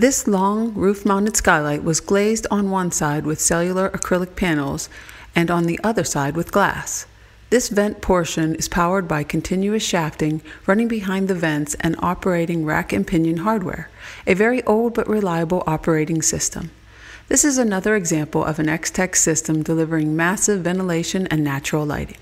This long roof mounted skylight was glazed on one side with cellular acrylic panels and on the other side with glass. This vent portion is powered by continuous shafting running behind the vents and operating rack and pinion hardware, a very old but reliable operating system. This is another example of an EXTECH system delivering massive ventilation and natural lighting.